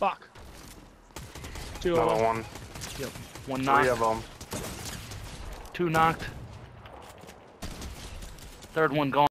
Fuck. Two of Another them. one. One Three of them. Two knocked. Third one gone.